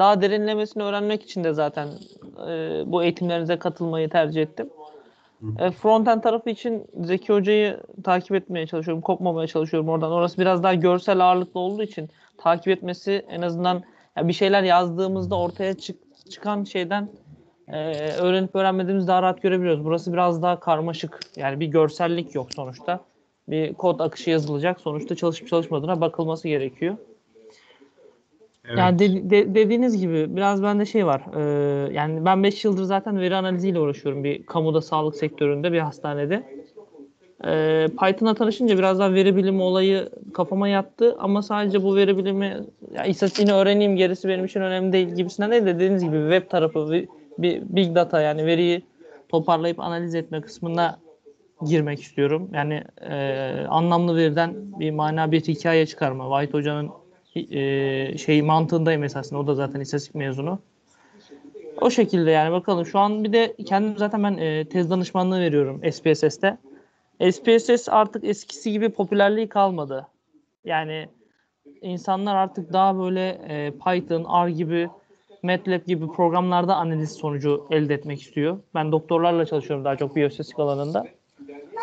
daha derinlemesini öğrenmek için de zaten e, bu eğitimlerinize katılmayı tercih ettim. E, frontend tarafı için Zeki Hoca'yı takip etmeye çalışıyorum. Kopmamaya çalışıyorum oradan. Orası biraz daha görsel ağırlıklı olduğu için takip etmesi en azından yani bir şeyler yazdığımızda ortaya çık, çıkan şeyden e, öğrenip öğrenmediğimizi daha rahat görebiliyoruz. Burası biraz daha karmaşık. Yani bir görsellik yok sonuçta. Bir kod akışı yazılacak. Sonuçta çalışıp çalışmadığına bakılması gerekiyor. Evet. Yani de, de, dediğiniz gibi biraz bende şey var. E, yani ben 5 yıldır zaten veri analiziyle uğraşıyorum bir kamuda sağlık sektöründe bir hastanede. E, Python'a tanışınca biraz daha veri bilimi olayı kafama yattı ama sadece bu veri bilimi ya istatistiğini öğreneyim gerisi benim için önemli değil gibisinden değil de dediğiniz gibi web tarafı bir big data yani veriyi toparlayıp analiz etme kısmına girmek istiyorum. Yani e, anlamlı veriden bir mana bir hikaye çıkarma. White Hoca'nın e, şey mantığındayım esasında. O da zaten istatistik mezunu. O şekilde yani bakalım. Şu an bir de kendim zaten ben e, tez danışmanlığı veriyorum SPSS'te. SPSS artık eskisi gibi popülerliği kalmadı. Yani insanlar artık daha böyle e, Python, R gibi MATLAB gibi programlarda analiz sonucu elde etmek istiyor. Ben doktorlarla çalışıyorum daha çok biyostatistik alanında.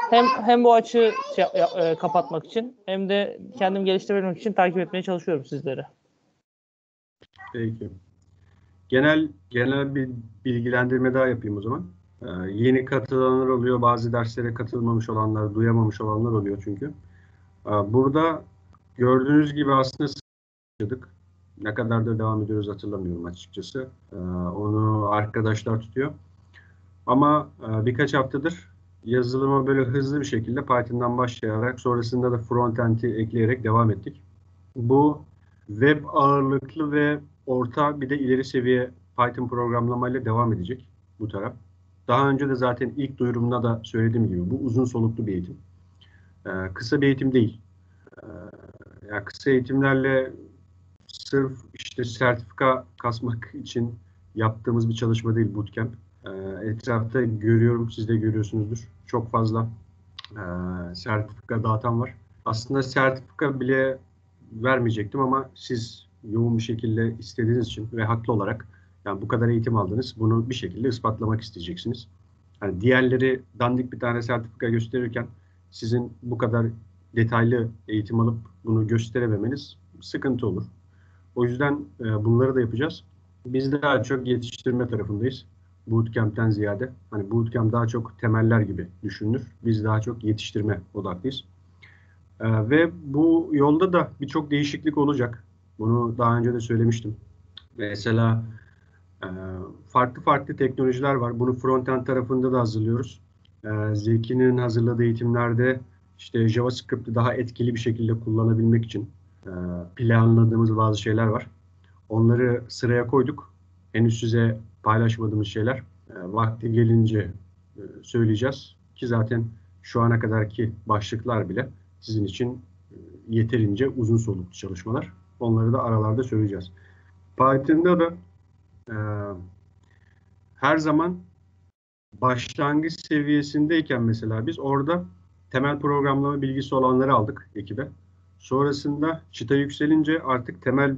Hem hem bu açı şey, e, kapatmak için hem de kendim geliştirmek için takip etmeye çalışıyorum sizleri. Peki. Genel genel bir bilgilendirme daha yapayım o zaman. Ee, yeni katılanlar oluyor, bazı derslere katılmamış olanlar, duyamamış olanlar oluyor çünkü. Ee, burada gördüğünüz gibi aslında yaşadık. Ne kadar da devam ediyoruz hatırlamıyorum açıkçası. Ee, onu arkadaşlar tutuyor. Ama e, birkaç haftadır yazılıma böyle hızlı bir şekilde Python'dan başlayarak sonrasında da frontend'i ekleyerek devam ettik. Bu web ağırlıklı ve orta bir de ileri seviye Python programlamayla devam edecek bu taraf. Daha önce de zaten ilk duyurumda da söylediğim gibi bu uzun soluklu bir eğitim. Ee, kısa bir eğitim değil. Ee, yani kısa eğitimlerle sırf işte sertifika kasmak için yaptığımız bir çalışma değil bootcamp. Ee, etrafta görüyorum, siz de görüyorsunuzdur. Çok fazla e, sertifika dağıtan var. Aslında sertifika bile vermeyecektim ama siz yoğun bir şekilde istediğiniz için ve haklı olarak yani bu kadar eğitim aldınız. Bunu bir şekilde ispatlamak isteyeceksiniz. Yani diğerleri dandik bir tane sertifika gösterirken sizin bu kadar detaylı eğitim alıp bunu gösterememeniz sıkıntı olur. O yüzden e, bunları da yapacağız. Biz daha çok yetiştirme tarafındayız. Bootcamp'ten ziyade. Hani bootcamp daha çok temeller gibi düşünülür. Biz daha çok yetiştirme odaklıyız. E, ve bu yolda da birçok değişiklik olacak. Bunu daha önce de söylemiştim. Mesela e, farklı farklı teknolojiler var. Bunu frontend tarafında da hazırlıyoruz. E, Zeki'nin hazırladığı eğitimlerde işte JavaScript'i daha etkili bir şekilde kullanabilmek için e, planladığımız bazı şeyler var. Onları sıraya koyduk. Henüz size paylaşmadığımız şeyler. E, vakti gelince e, söyleyeceğiz. Ki zaten şu ana kadarki başlıklar bile sizin için yeterince uzun soluklu çalışmalar. Onları da aralarda söyleyeceğiz. Python'da da her zaman başlangıç seviyesindeyken mesela biz orada temel programlama bilgisi olanları aldık ekibe. Sonrasında çıta yükselince artık temel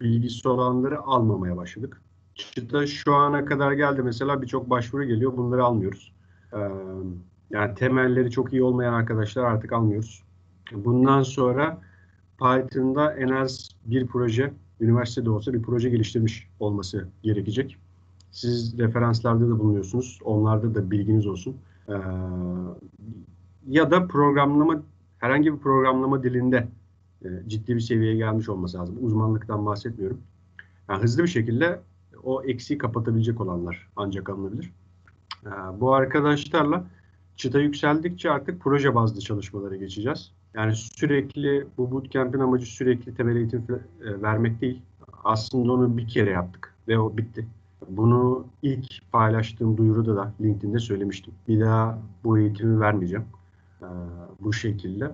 bilgisi olanları almamaya başladık. Çıta şu ana kadar geldi mesela birçok başvuru geliyor bunları almıyoruz. Ee, yani temelleri çok iyi olmayan arkadaşlar artık almıyoruz. Bundan sonra Python'da en az bir proje, üniversitede olsa bir proje geliştirmiş olması gerekecek. Siz referanslarda da bulunuyorsunuz. Onlarda da bilginiz olsun. Ee, ya da programlama, herhangi bir programlama dilinde e, ciddi bir seviyeye gelmiş olması lazım. Uzmanlıktan bahsetmiyorum. Yani hızlı bir şekilde o eksiği kapatabilecek olanlar ancak alınabilir. Ee, bu arkadaşlarla çıta yükseldikçe artık proje bazlı çalışmalara geçeceğiz. Yani sürekli bu bootcamp'in amacı sürekli temel eğitim e, vermek değil. Aslında onu bir kere yaptık ve o bitti. Bunu ilk paylaştığım duyuruda da LinkedIn'de söylemiştim. Bir daha bu eğitimi vermeyeceğim. Ee, bu şekilde.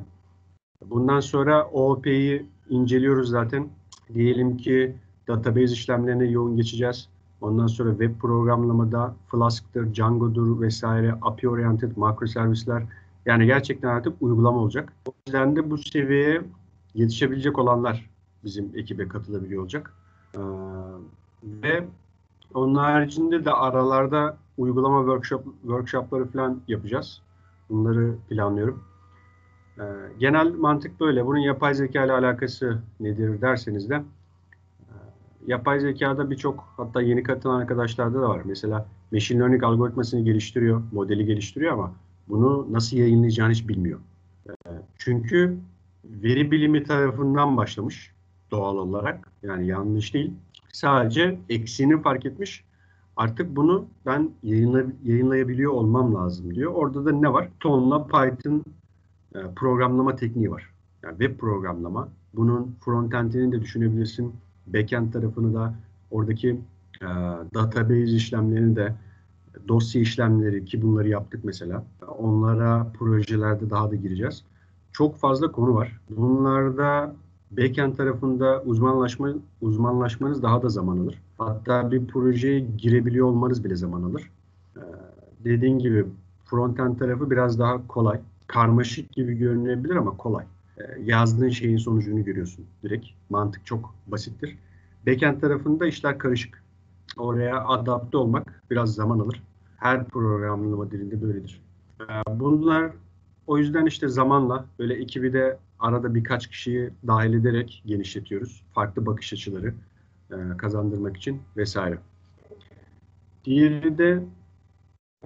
Bundan sonra OOP'yi inceliyoruz zaten. Diyelim ki database işlemlerine yoğun geçeceğiz. Ondan sonra web programlamada Flask'tır, Django'dur vesaire, API oriented makro servisler yani gerçekten artık uygulama olacak. O yüzden de bu seviyeye yetişebilecek olanlar bizim ekibe katılabiliyor olacak. Ee, Ve onun haricinde de aralarda uygulama workshop workshopları falan yapacağız. Bunları planlıyorum. Ee, genel mantık böyle. Bunun yapay zeka ile alakası nedir derseniz de yapay zekada birçok hatta yeni katılan arkadaşlarda da var. Mesela machine learning algoritmasını geliştiriyor, modeli geliştiriyor ama bunu nasıl yayınlayacağını hiç bilmiyor. Ee, çünkü veri bilimi tarafından başlamış doğal olarak. Yani yanlış değil. Sadece eksiğini fark etmiş. Artık bunu ben yayınla, yayınlayabiliyor olmam lazım diyor. Orada da ne var? Tonla Python e, programlama tekniği var. Yani web programlama. Bunun frontend'ini de düşünebilirsin. Backend tarafını da oradaki e, database işlemlerini de dosya işlemleri ki bunları yaptık mesela. Onlara projelerde daha da gireceğiz. Çok fazla konu var. Bunlarda backend tarafında uzmanlaşma uzmanlaşmanız daha da zaman alır. Hatta bir projeye girebiliyor olmanız bile zaman alır. Ee, dediğin gibi frontend tarafı biraz daha kolay. Karmaşık gibi görünebilir ama kolay. Ee, yazdığın şeyin sonucunu görüyorsun direkt. Mantık çok basittir. Backend tarafında işler karışık. Oraya adapte olmak biraz zaman alır. Her programlama dilinde böyledir. Ee, bunlar o yüzden işte zamanla böyle ekibi de arada birkaç kişiyi dahil ederek genişletiyoruz. Farklı bakış açıları e, kazandırmak için vesaire. Diğeri de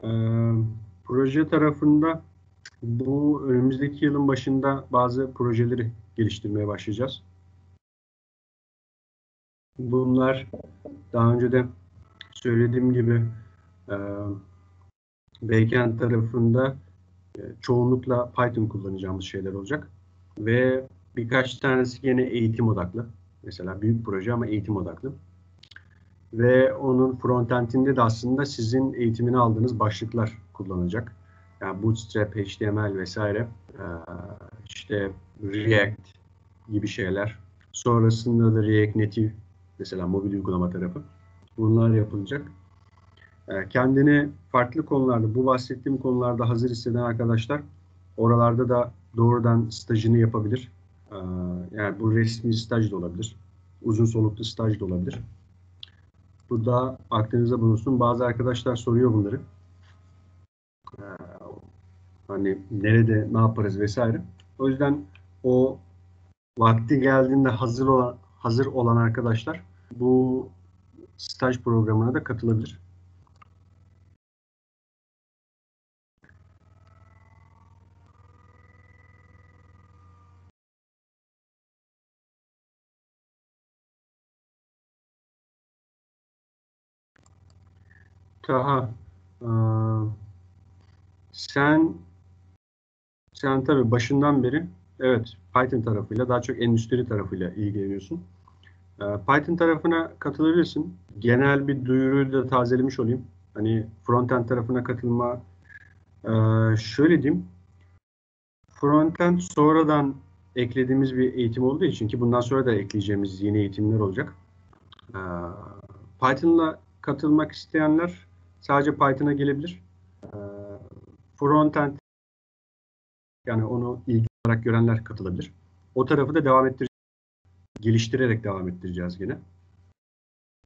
e, proje tarafında bu önümüzdeki yılın başında bazı projeleri geliştirmeye başlayacağız. Bunlar daha önce de söylediğim gibi e, backend tarafında e, çoğunlukla Python kullanacağımız şeyler olacak. Ve birkaç tanesi yine eğitim odaklı. Mesela büyük proje ama eğitim odaklı. Ve onun frontend'inde de aslında sizin eğitimini aldığınız başlıklar kullanacak. Yani Bootstrap, HTML vesaire, e, işte React gibi şeyler. Sonrasında da React Native, mesela mobil uygulama tarafı. Bunlar yapılacak. E, kendini farklı konularda, bu bahsettiğim konularda hazır hisseden arkadaşlar oralarda da doğrudan stajını yapabilir. E, yani bu resmi staj da olabilir. Uzun soluklu staj da olabilir. Bu da aklınızda bulunsun. Bazı arkadaşlar soruyor bunları. Hani nerede, ne yaparız vesaire. O yüzden o vakti geldiğinde hazır olan hazır olan arkadaşlar bu staj programına da katılabilir. Taha, e, sen sen tabii başından beri evet Python tarafıyla daha çok endüstri tarafıyla ilgileniyorsun. E, Python tarafına katılabilirsin. Genel bir duyuruyu da tazelemiş olayım. Hani frontend tarafına katılma e, şöyle diyeyim. Frontend sonradan eklediğimiz bir eğitim olduğu için ki bundan sonra da ekleyeceğimiz yeni eğitimler olacak. E, Python'la katılmak isteyenler sadece Python'a gelebilir. Frontend yani onu ilgi olarak görenler katılabilir. O tarafı da devam ettireceğiz. Geliştirerek devam ettireceğiz gene.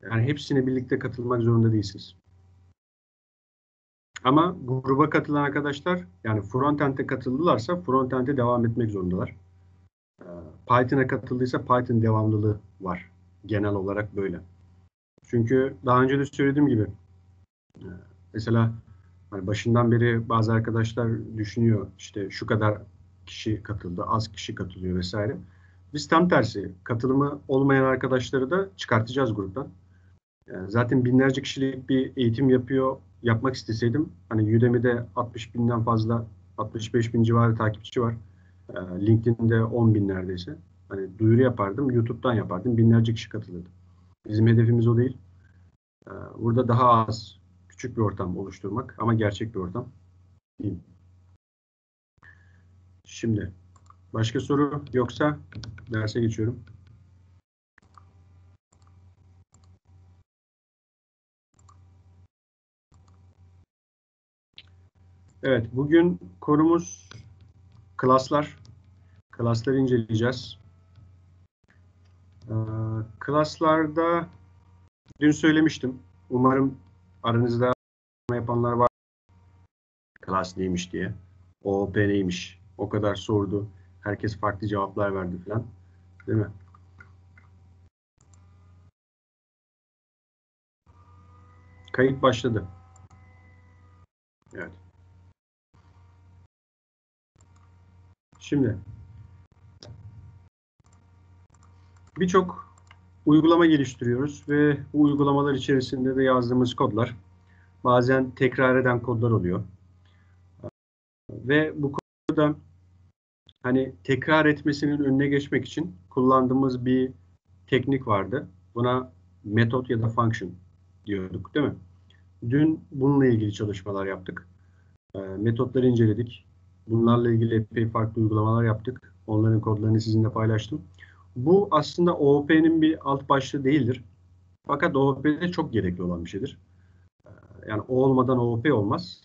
Yani hepsine birlikte katılmak zorunda değilsiniz. Ama gruba katılan arkadaşlar yani frontend'e katıldılarsa frontend'e devam etmek zorundalar. Python'a katıldıysa Python devamlılığı var. Genel olarak böyle. Çünkü daha önce de söylediğim gibi mesela hani başından beri bazı arkadaşlar düşünüyor işte şu kadar kişi katıldı, az kişi katılıyor vesaire. Biz tam tersi katılımı olmayan arkadaşları da çıkartacağız gruptan. Yani zaten binlerce kişilik bir eğitim yapıyor, yapmak isteseydim hani Udemy'de 60 binden fazla 65 bin civarı takipçi var. LinkedIn'de 10 bin neredeyse. Hani duyuru yapardım, YouTube'dan yapardım. Binlerce kişi katılırdı. Bizim hedefimiz o değil. Burada daha az, küçük bir ortam oluşturmak ama gerçek bir ortam değil. Şimdi başka soru yoksa derse geçiyorum. Evet, bugün konumuz klaslar. Klasları inceleyeceğiz. Ee, klaslarda dün söylemiştim. Umarım aranızda yapanlar var. Klas neymiş diye. OOP neymiş? O kadar sordu. Herkes farklı cevaplar verdi falan. Değil mi? Kayıt başladı. Evet. Şimdi birçok uygulama geliştiriyoruz ve bu uygulamalar içerisinde de yazdığımız kodlar bazen tekrar eden kodlar oluyor. Ve bu konuda hani tekrar etmesinin önüne geçmek için kullandığımız bir teknik vardı. Buna metot ya da function diyorduk değil mi? Dün bununla ilgili çalışmalar yaptık. Metotları inceledik. Bunlarla ilgili epey farklı uygulamalar yaptık. Onların kodlarını sizinle paylaştım. Bu aslında OOP'nin bir alt başlığı değildir. Fakat OOP'de çok gerekli olan bir şeydir. Yani o olmadan OOP olmaz.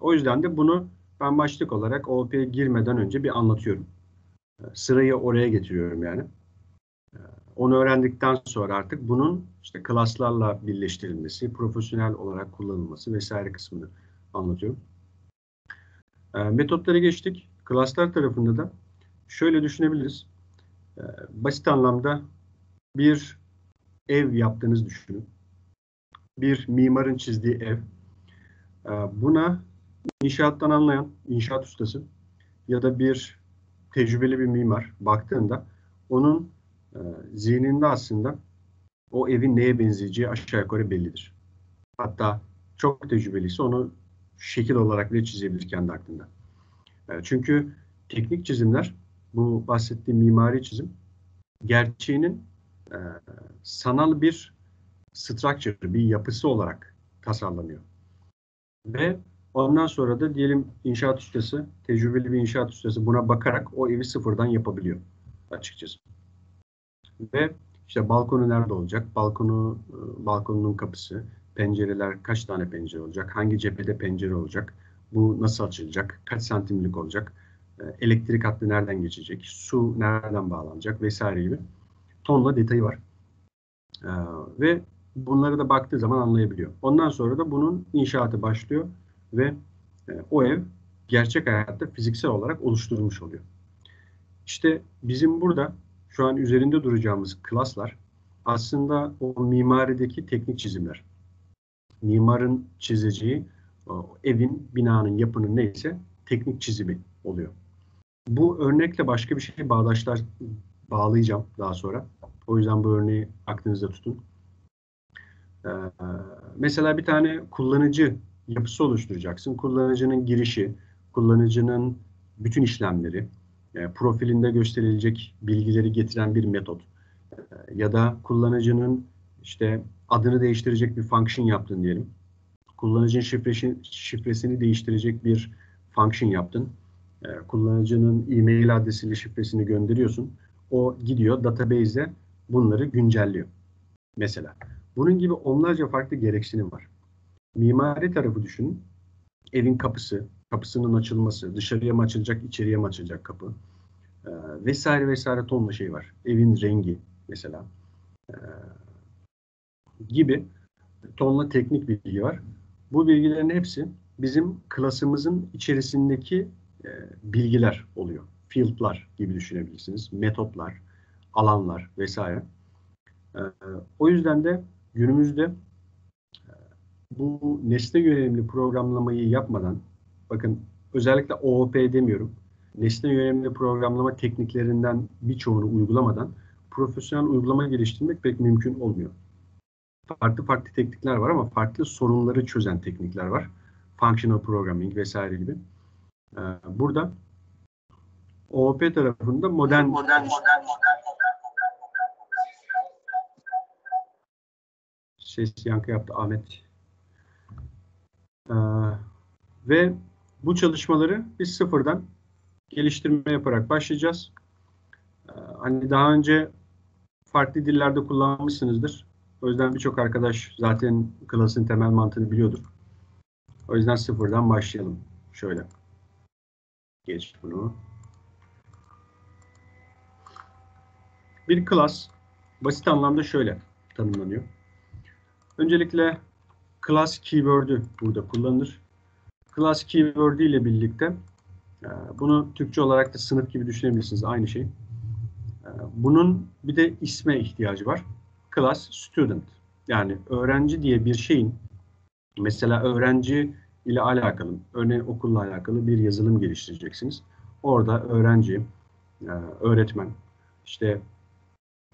O yüzden de bunu ben başlık olarak OOP'ye girmeden önce bir anlatıyorum. Sırayı oraya getiriyorum yani. Onu öğrendikten sonra artık bunun işte klaslarla birleştirilmesi, profesyonel olarak kullanılması vesaire kısmını anlatıyorum. Metotlara geçtik. Klaslar tarafında da şöyle düşünebiliriz. Basit anlamda bir ev yaptığınızı düşünün. Bir mimarın çizdiği ev. Buna inşaattan anlayan inşaat ustası ya da bir tecrübeli bir mimar baktığında onun e, zihninde aslında o evin neye benzeyeceği aşağı yukarı bellidir. Hatta çok tecrübeliyse onu şekil olarak bile çizebilir kendi aklında. E, çünkü teknik çizimler, bu bahsettiğim mimari çizim, gerçeğinin e, sanal bir structure, bir yapısı olarak tasarlanıyor. Ve ondan sonra da diyelim inşaat ustası, tecrübeli bir inşaat ustası buna bakarak o evi sıfırdan yapabiliyor açıkçası. Ve işte balkonu nerede olacak? Balkonu, balkonunun kapısı, pencereler kaç tane pencere olacak? Hangi cephede pencere olacak? Bu nasıl açılacak? Kaç santimlik olacak? Elektrik hattı nereden geçecek? Su nereden bağlanacak? Vesaire gibi tonla detayı var. Ve bunları da baktığı zaman anlayabiliyor. Ondan sonra da bunun inşaatı başlıyor ve o ev gerçek hayatta fiziksel olarak oluşturulmuş oluyor. İşte bizim burada şu an üzerinde duracağımız klaslar aslında o mimarideki teknik çizimler. Mimarın çizeceği o evin, binanın, yapının neyse teknik çizimi oluyor. Bu örnekle başka bir şey bağdaşlar bağlayacağım daha sonra. O yüzden bu örneği aklınızda tutun. Ee, mesela bir tane kullanıcı yapısı oluşturacaksın. Kullanıcının girişi, kullanıcının bütün işlemleri, e, profilinde gösterilecek bilgileri getiren bir metot e, ya da kullanıcının işte adını değiştirecek bir function yaptın diyelim. Kullanıcının şifresi, şifresini değiştirecek bir function yaptın. E, kullanıcının e-mail adresini, şifresini gönderiyorsun. O gidiyor database'e bunları güncelliyor. Mesela. Bunun gibi onlarca farklı gereksinim var. Mimari tarafı düşünün. Evin kapısı, kapısının açılması, dışarıya mı açılacak, içeriye mi açılacak kapı e, vesaire vesaire tonla şey var. Evin rengi mesela e, gibi tonla teknik bilgi var. Bu bilgilerin hepsi bizim klasımızın içerisindeki e, bilgiler oluyor. Field'lar gibi düşünebilirsiniz. Metotlar, alanlar vesaire. E, o yüzden de günümüzde e, bu nesne yönelimli programlamayı yapmadan bakın özellikle OOP demiyorum. Nesne yönelimli programlama tekniklerinden birçoğunu uygulamadan profesyonel uygulama geliştirmek pek mümkün olmuyor. Farklı farklı teknikler var ama farklı sorunları çözen teknikler var. Functional programming vesaire gibi. Ee, burada OOP tarafında modern modern modern ses yankı yaptı Ahmet. Ee, ve bu çalışmaları biz sıfırdan geliştirme yaparak başlayacağız. Ee, hani daha önce farklı dillerde kullanmışsınızdır. O yüzden birçok arkadaş zaten klasın temel mantığını biliyordur. O yüzden sıfırdan başlayalım. Şöyle. Geç bunu. Bir klas basit anlamda şöyle tanımlanıyor. Öncelikle class keyword'ü burada kullanılır. Class keyword ile birlikte e, bunu Türkçe olarak da sınıf gibi düşünebilirsiniz. Aynı şey. E, bunun bir de isme ihtiyacı var. Class student. Yani öğrenci diye bir şeyin mesela öğrenci ile alakalı, örneğin okulla alakalı bir yazılım geliştireceksiniz. Orada öğrenci, e, öğretmen, işte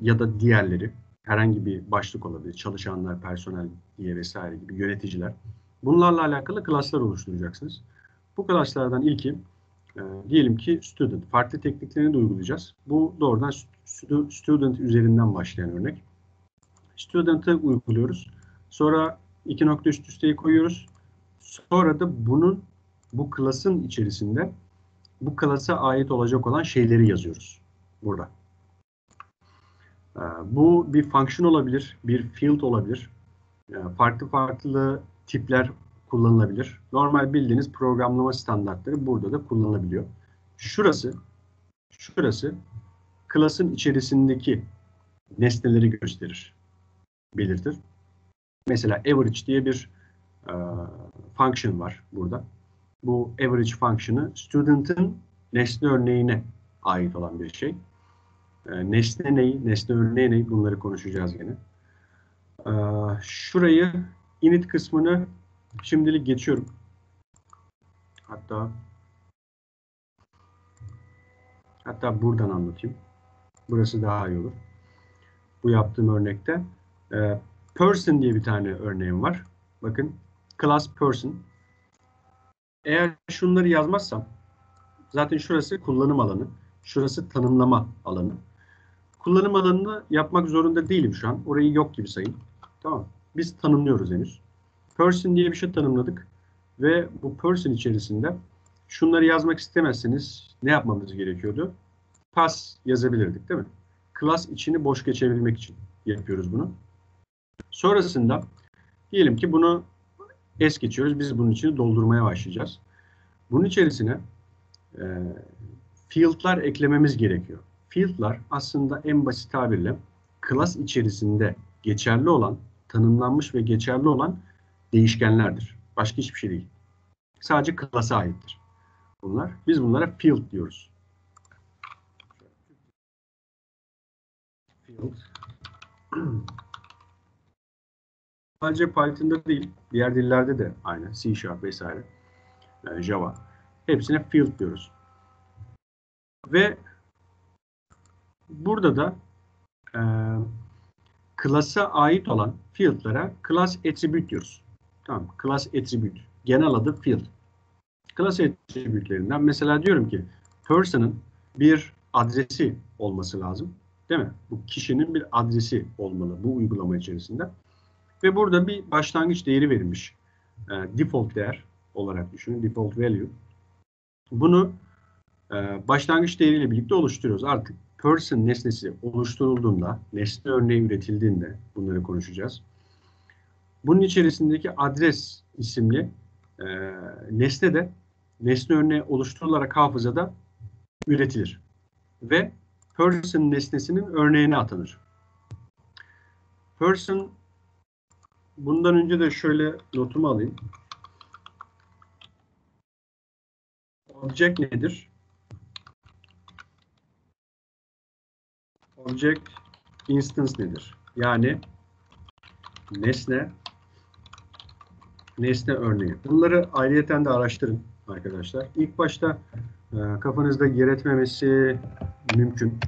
ya da diğerleri herhangi bir başlık olabilir. Çalışanlar, personel diye vesaire gibi yöneticiler. Bunlarla alakalı klaslar oluşturacaksınız. Bu klaslardan ilki e, diyelim ki student. Farklı tekniklerini de uygulayacağız. Bu doğrudan student üzerinden başlayan örnek. Student'ı uyguluyoruz. Sonra iki nokta üst üsteyi koyuyoruz. Sonra da bunun bu klasın içerisinde bu klasa ait olacak olan şeyleri yazıyoruz burada. Ee, bu bir function olabilir, bir field olabilir. Ee, farklı farklı tipler kullanılabilir. Normal bildiğiniz programlama standartları burada da kullanılabiliyor. Şurası, şurası klasın içerisindeki nesneleri gösterir, belirtir. Mesela average diye bir e, function var burada. Bu average function'ı student'ın nesne örneğine ait olan bir şey. E, nesne neyi, nesne örneği neyi bunları konuşacağız yine. E, şurayı init kısmını şimdilik geçiyorum. Hatta hatta buradan anlatayım. Burası daha iyi olur. Bu yaptığım örnekte. E, person diye bir tane örneğim var. Bakın class person. Eğer şunları yazmazsam zaten şurası kullanım alanı. Şurası tanımlama alanı. Kullanım alanını yapmak zorunda değilim şu an. Orayı yok gibi sayın. Tamam. Biz tanımlıyoruz henüz. Person diye bir şey tanımladık. Ve bu person içerisinde şunları yazmak istemezseniz ne yapmamız gerekiyordu? Pass yazabilirdik değil mi? Class içini boş geçebilmek için yapıyoruz bunu. Sonrasında diyelim ki bunu es geçiyoruz. Biz bunun içini doldurmaya başlayacağız. Bunun içerisine e, field'lar eklememiz gerekiyor. Field'lar aslında en basit tabirle class içerisinde geçerli olan, tanımlanmış ve geçerli olan değişkenlerdir. Başka hiçbir şey değil. Sadece class'a aittir. Bunlar. Biz bunlara field diyoruz. Field. Sadece Python'da değil, diğer dillerde de aynı. C Sharp vesaire, yani Java. Hepsine field diyoruz. Ve burada da e, class'a ait olan field'lara class attribute diyoruz. Tamam, class attribute. Genel adı field. Class attribute'lerinden mesela diyorum ki person'ın bir adresi olması lazım. Değil mi? Bu kişinin bir adresi olmalı bu uygulama içerisinde. Ve burada bir başlangıç değeri verilmiş. E, default değer olarak düşünün. Default value. Bunu e, başlangıç değeriyle birlikte oluşturuyoruz. Artık person nesnesi oluşturulduğunda, nesne örneği üretildiğinde bunları konuşacağız. Bunun içerisindeki adres isimli e, nesne de nesne örneği oluşturularak hafızada üretilir. Ve person nesnesinin örneğine atanır. Person bundan önce de şöyle notumu alayım. Object nedir? Object instance nedir? Yani nesne nesne örneği. Bunları ayrıyeten de araştırın arkadaşlar. İlk başta e, kafanızda yer etmemesi mümkün.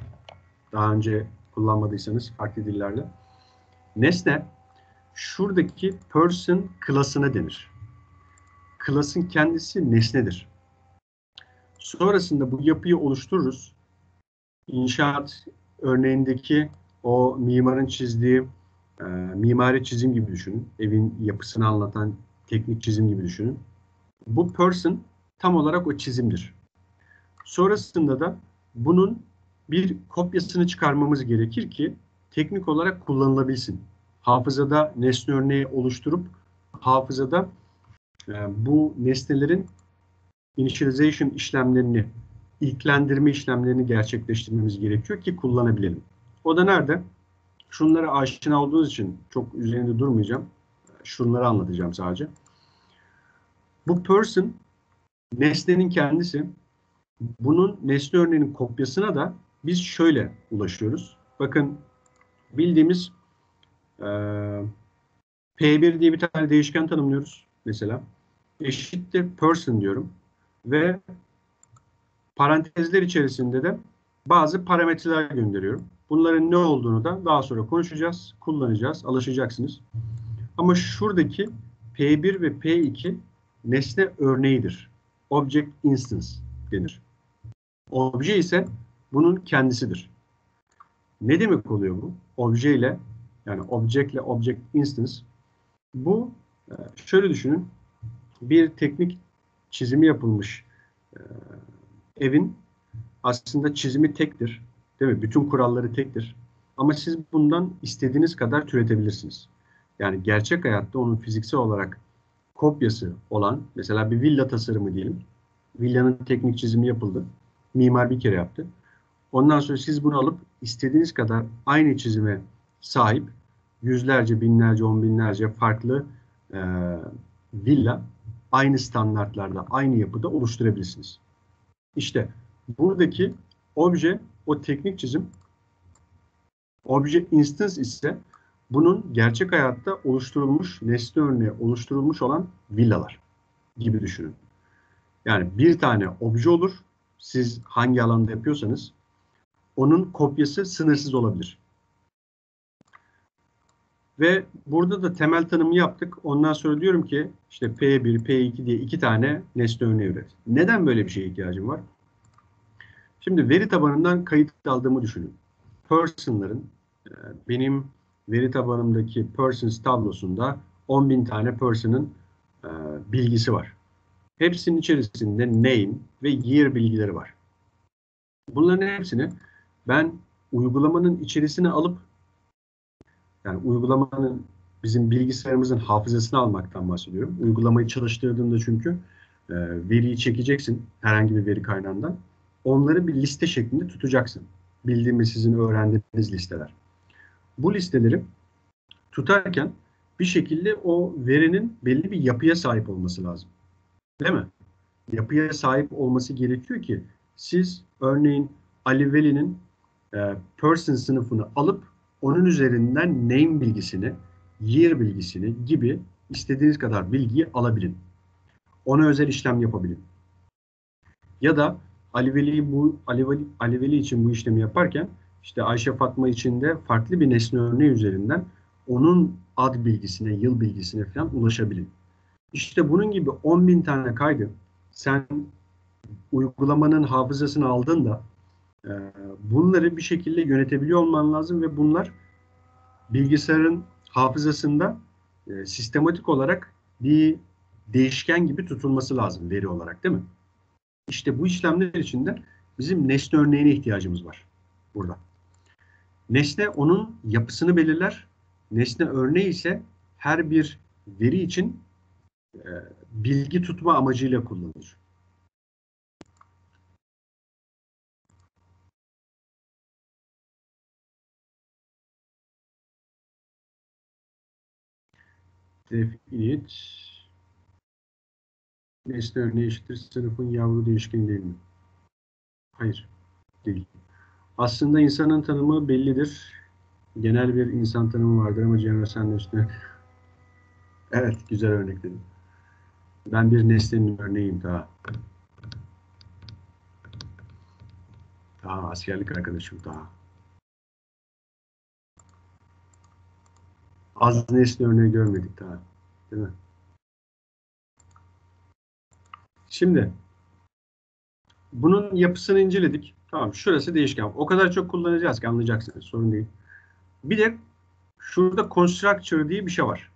Daha önce kullanmadıysanız farklı dillerde. Nesne şuradaki person klasına denir. Klasın kendisi nesnedir. Sonrasında bu yapıyı oluştururuz. İnşaat örneğindeki o mimarın çizdiği e, mimari çizim gibi düşünün. Evin yapısını anlatan teknik çizim gibi düşünün. Bu person tam olarak o çizimdir. Sonrasında da bunun bir kopyasını çıkarmamız gerekir ki teknik olarak kullanılabilsin hafızada nesne örneği oluşturup hafızada e, bu nesnelerin initialization işlemlerini, ilklendirme işlemlerini gerçekleştirmemiz gerekiyor ki kullanabilelim. O da nerede? Şunlara aşina olduğunuz için çok üzerinde durmayacağım. şunları anlatacağım sadece. Bu person nesnenin kendisi. Bunun nesne örneğinin kopyasına da biz şöyle ulaşıyoruz. Bakın bildiğimiz e, P1 diye bir tane değişken tanımlıyoruz mesela. Eşittir person diyorum. Ve parantezler içerisinde de bazı parametreler gönderiyorum. Bunların ne olduğunu da daha sonra konuşacağız, kullanacağız, alışacaksınız. Ama şuradaki P1 ve P2 nesne örneğidir. Object instance denir. Obje ise bunun kendisidir. Ne demek oluyor bu? Obje ile yani object ile object instance bu e, şöyle düşünün. Bir teknik çizimi yapılmış e, evin aslında çizimi tektir. Değil mi? Bütün kuralları tektir. Ama siz bundan istediğiniz kadar türetebilirsiniz. Yani gerçek hayatta onun fiziksel olarak kopyası olan mesela bir villa tasarımı diyelim. Villanın teknik çizimi yapıldı. Mimar bir kere yaptı. Ondan sonra siz bunu alıp istediğiniz kadar aynı çizime sahip yüzlerce, binlerce, on binlerce farklı e, villa aynı standartlarda, aynı yapıda oluşturabilirsiniz. İşte buradaki obje o teknik çizim, obje instance ise bunun gerçek hayatta oluşturulmuş, nesne örneği oluşturulmuş olan villalar gibi düşünün. Yani bir tane obje olur, siz hangi alanda yapıyorsanız onun kopyası sınırsız olabilir. Ve burada da temel tanımı yaptık. Ondan sonra diyorum ki işte P1, P2 diye iki tane nesne örneği üret. Neden böyle bir şeye ihtiyacım var? Şimdi veri tabanından kayıt aldığımı düşünün. Person'ların e, benim veri tabanımdaki persons tablosunda 10.000 tane person'ın e, bilgisi var. Hepsinin içerisinde name ve year bilgileri var. Bunların hepsini ben uygulamanın içerisine alıp yani uygulamanın bizim bilgisayarımızın hafızasını almaktan bahsediyorum. Uygulamayı çalıştırdığında çünkü e, veriyi çekeceksin herhangi bir veri kaynağından. Onları bir liste şeklinde tutacaksın. Bildiğimiz sizin öğrendiğiniz listeler. Bu listeleri tutarken bir şekilde o verinin belli bir yapıya sahip olması lazım. Değil mi? Yapıya sahip olması gerekiyor ki siz örneğin Ali Veli'nin e, person sınıfını alıp onun üzerinden name bilgisini, year bilgisini gibi istediğiniz kadar bilgiyi alabilin. Ona özel işlem yapabilin. Ya da Ali Veli bu Ali Veli, Ali Veli için bu işlemi yaparken işte Ayşe Fatma için de farklı bir nesne örneği üzerinden onun ad bilgisine, yıl bilgisine falan ulaşabilin. İşte bunun gibi 10 bin tane kaydı sen uygulamanın hafızasını aldın da e, bunları bir şekilde yönetebiliyor olman lazım ve bunlar bilgisayarın hafızasında e, sistematik olarak bir değişken gibi tutulması lazım veri olarak değil mi? İşte bu işlemler için de bizim nesne örneğine ihtiyacımız var burada. Nesne onun yapısını belirler. Nesne örneği ise her bir veri için e, bilgi tutma amacıyla kullanılır. Definite nesne örneği eşittir sınıfın yavru değişkeni değil mi? Hayır, değil. Aslında insanın tanımı bellidir. Genel bir insan tanımı vardır ama üstüne Evet, güzel örnek dedim. Ben bir nesnenin örneğiyim daha. Daha askerlik arkadaşım daha. Az nesne örneği görmedik daha. Değil mi? Şimdi bunun yapısını inceledik. Tamam şurası değişken. O kadar çok kullanacağız ki anlayacaksınız. Sorun değil. Bir de şurada constructor diye bir şey var.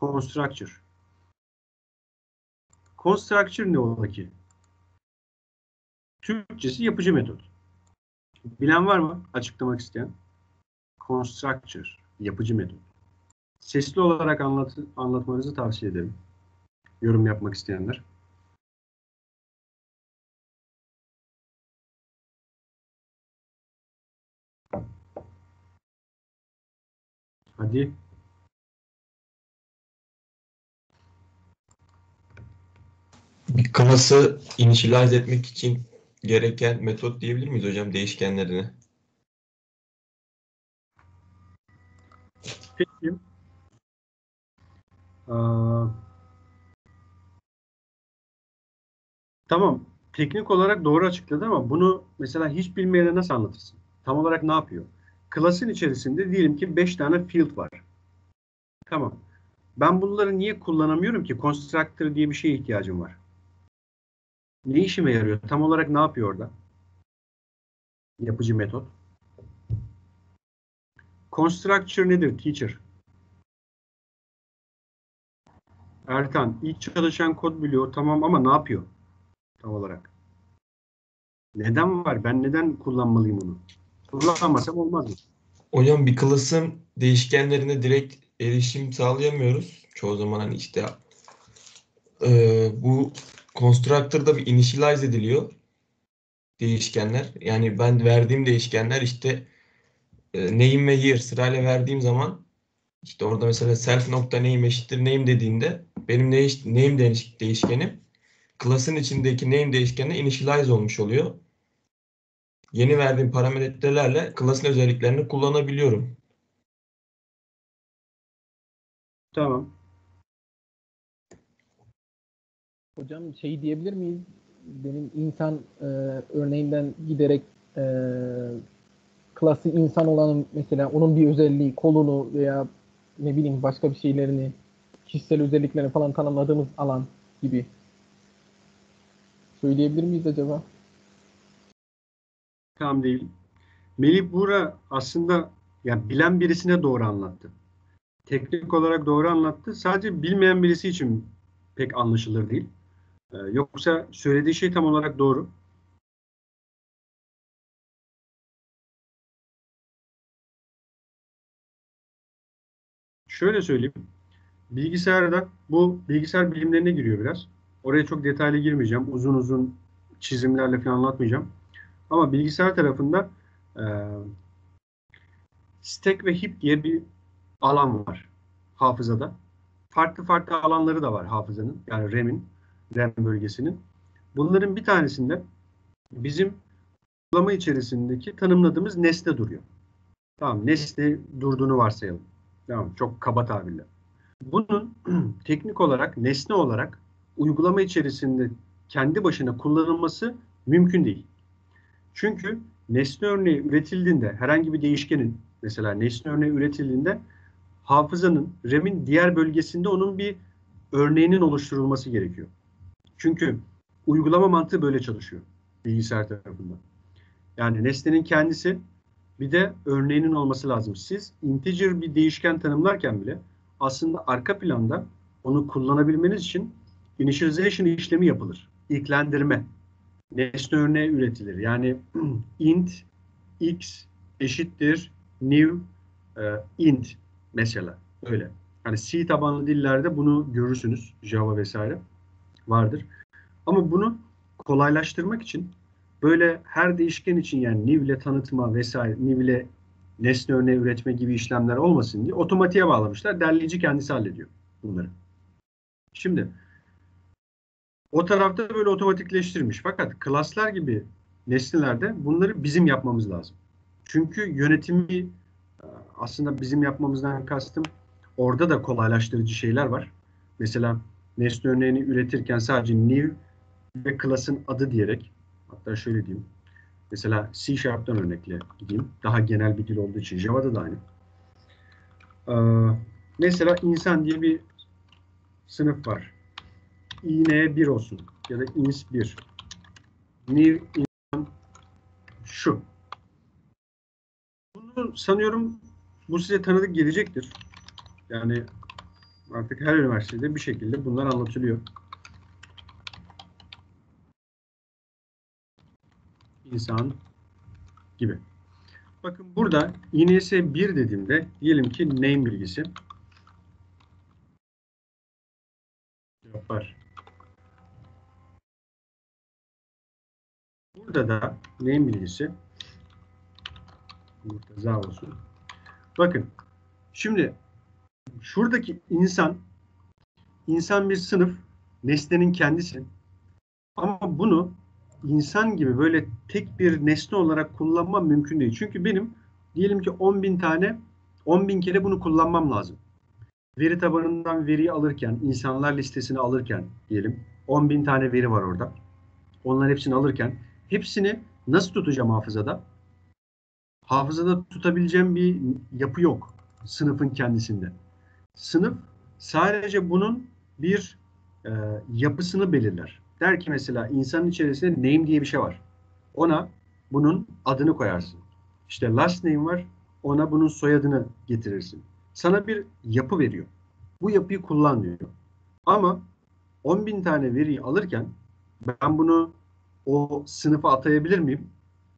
Constructor. Constructor ne ola ki? Türkçesi yapıcı metot. Bilen var mı? Açıklamak isteyen. Constructor. Yapıcı metot sesli olarak anlat, anlatmanızı tavsiye ederim. Yorum yapmak isteyenler. Hadi. Bir kanası initialize etmek için gereken metot diyebilir miyiz hocam değişkenlerine? Peki. Aa, tamam. Teknik olarak doğru açıkladı ama bunu mesela hiç bilmeyene nasıl anlatırsın? Tam olarak ne yapıyor? Klasın içerisinde diyelim ki 5 tane field var. Tamam. Ben bunları niye kullanamıyorum ki? Constructor diye bir şeye ihtiyacım var. Ne işime yarıyor? Tam olarak ne yapıyor orada? Yapıcı metot. Constructor nedir teacher? Ertan ilk çalışan kod biliyor tamam ama ne yapıyor tam olarak? Neden var? Ben neden kullanmalıyım onu? Kullanmasam olmaz mı? Hocam bir class'ın değişkenlerine direkt erişim sağlayamıyoruz. Çoğu zaman hani işte eee, bu constructor'da bir initialize ediliyor değişkenler. Yani ben verdiğim değişkenler işte e, name ve year sırayla verdiğim zaman işte orada mesela self nokta name eşittir name dediğinde benim değiş, name değiş, değişkenim class'ın içindeki name değişkenine initialize olmuş oluyor. Yeni verdiğim parametrelerle class'ın özelliklerini kullanabiliyorum. Tamam. Hocam şey diyebilir miyiz? Benim insan e, örneğinden giderek e, klası insan olanın mesela onun bir özelliği, kolunu veya ne bileyim başka bir şeylerini, kişisel özelliklerini falan tanımladığımız alan gibi. Söyleyebilir miyiz acaba? Tam değil. Melih Buğra aslında ya bilen birisine doğru anlattı. Teknik olarak doğru anlattı. Sadece bilmeyen birisi için pek anlaşılır değil. Ee, yoksa söylediği şey tam olarak doğru. Şöyle söyleyeyim. Bilgisayarda bu bilgisayar bilimlerine giriyor biraz. Oraya çok detaylı girmeyeceğim. Uzun uzun çizimlerle falan anlatmayacağım. Ama bilgisayar tarafında e, stack ve heap diye bir alan var hafızada. Farklı farklı alanları da var hafızanın. Yani RAM'in, RAM bölgesinin. Bunların bir tanesinde bizim uygulama içerisindeki tanımladığımız nesne duruyor. Tamam, nesne durduğunu varsayalım. Tamam, çok kaba tabirle. Bunun teknik olarak, nesne olarak uygulama içerisinde kendi başına kullanılması mümkün değil. Çünkü nesne örneği üretildiğinde herhangi bir değişkenin mesela nesne örneği üretildiğinde hafızanın RAM'in diğer bölgesinde onun bir örneğinin oluşturulması gerekiyor. Çünkü uygulama mantığı böyle çalışıyor bilgisayar tarafında. Yani nesnenin kendisi bir de örneğinin olması lazım. Siz integer bir değişken tanımlarken bile aslında arka planda onu kullanabilmeniz için initialization işlemi yapılır. İlklendirme. Nesne örneği üretilir. Yani int x eşittir new e, int mesela. Öyle. Hani C tabanlı dillerde bunu görürsünüz. Java vesaire vardır. Ama bunu kolaylaştırmak için böyle her değişken için yani new ile tanıtma vesaire, new ile nesne örneği üretme gibi işlemler olmasın diye otomatiğe bağlamışlar. Derleyici kendisi hallediyor bunları. Şimdi o tarafta böyle otomatikleştirmiş. Fakat klaslar gibi nesnelerde bunları bizim yapmamız lazım. Çünkü yönetimi aslında bizim yapmamızdan kastım orada da kolaylaştırıcı şeyler var. Mesela nesne örneğini üretirken sadece new ve klasın adı diyerek hatta şöyle diyeyim. Mesela C Sharp'tan örnekle gideyim. Daha genel bir dil olduğu için Java'da da aynı. Ee, mesela insan diye bir sınıf var. İğneye 1 olsun ya da ins 1. New insan şu. Bunu sanıyorum bu size tanıdık gelecektir. Yani artık her üniversitede bir şekilde bunlar anlatılıyor. İnsan gibi. Bakın burada INS 1 dediğimde diyelim ki name bilgisi yapar. Burada da name bilgisi Murtaza olsun. Bakın şimdi şuradaki insan insan bir sınıf nesnenin kendisi Ama bunu insan gibi böyle tek bir nesne olarak kullanmam mümkün değil. Çünkü benim diyelim ki 10 bin tane 10 bin kere bunu kullanmam lazım. Veri tabanından veriyi alırken, insanlar listesini alırken diyelim 10 bin tane veri var orada. Onların hepsini alırken hepsini nasıl tutacağım hafızada? Hafızada tutabileceğim bir yapı yok sınıfın kendisinde. Sınıf sadece bunun bir e, yapısını belirler. Der ki mesela insanın içerisinde name diye bir şey var. Ona bunun adını koyarsın. İşte last name var. Ona bunun soyadını getirirsin. Sana bir yapı veriyor. Bu yapıyı kullan diyor. Ama 10 bin tane veriyi alırken ben bunu o sınıfa atayabilir miyim?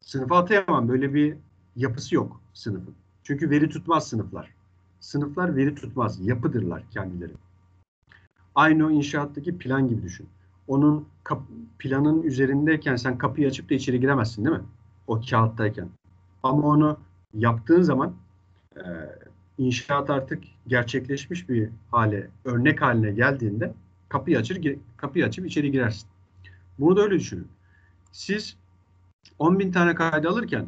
Sınıfa atayamam. Böyle bir yapısı yok sınıfın. Çünkü veri tutmaz sınıflar. Sınıflar veri tutmaz. Yapıdırlar kendileri. Aynı o inşaattaki plan gibi düşün. Onun planın üzerindeyken sen kapıyı açıp da içeri giremezsin değil mi? O kağıttayken. Ama onu yaptığın zaman e, inşaat artık gerçekleşmiş bir hale, örnek haline geldiğinde kapıyı açır, kapıyı açıp içeri girersin. Bunu da öyle düşünün. Siz 10 bin tane kaydı alırken